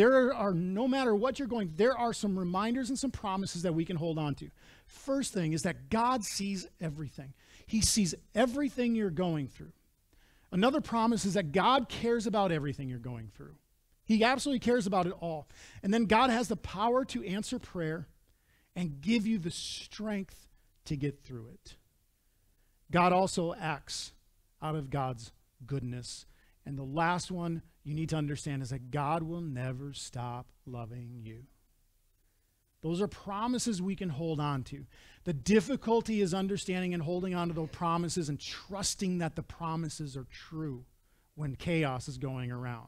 there are, no matter what you're going, there are some reminders and some promises that we can hold on to. First thing is that God sees everything, He sees everything you're going through. Another promise is that God cares about everything you're going through. He absolutely cares about it all. And then God has the power to answer prayer and give you the strength to get through it. God also acts out of God's goodness. And the last one you need to understand is that God will never stop loving you. Those are promises we can hold on to. The difficulty is understanding and holding on to those promises and trusting that the promises are true when chaos is going around.